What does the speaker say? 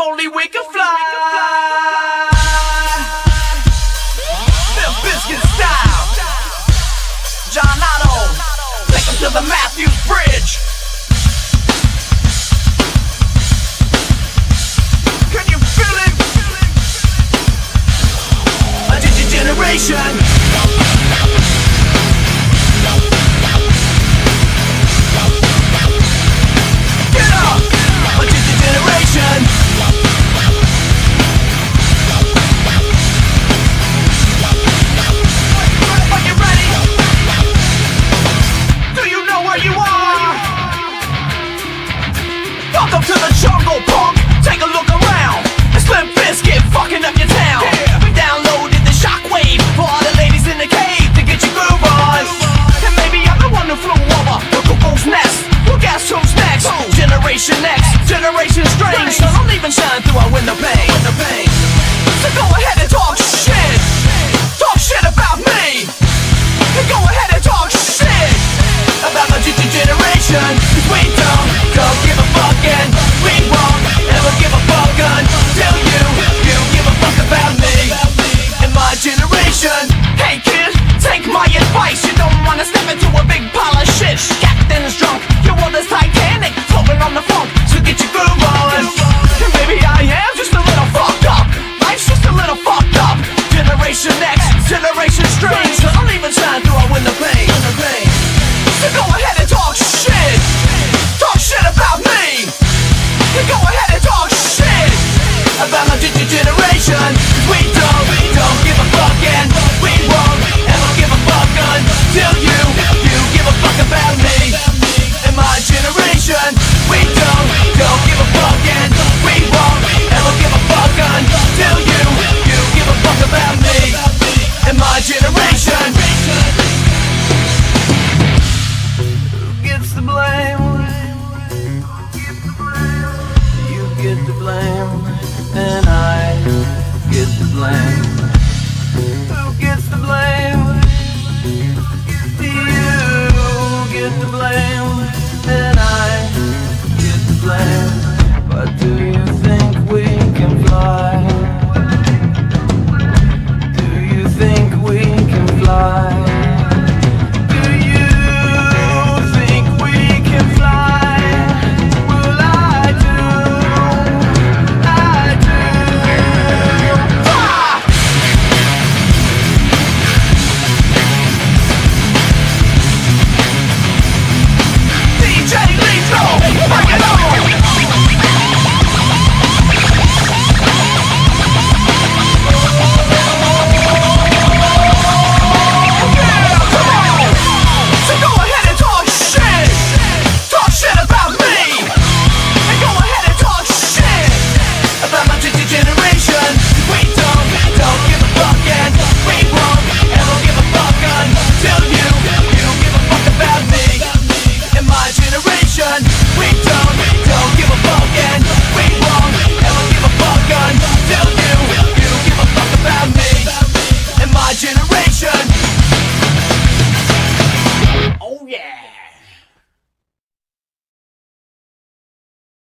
only we can fly. Limp Bizkit style. John Otto, take him to the Matthews Bridge. To the jungle, punk. Take a look around. It's Limp Bizkit fucking up your town. We downloaded the shockwave for all the ladies in the cave to get your groove on. And maybe I'm the one who flew over the cuckoo's nest. Well, guess who's next? Generation X, Generation Strange. So don't even shine through our window pane. So go ahead and talk You go ahead and talk shit about my future generation. get to blame, and I get to blame. Okay.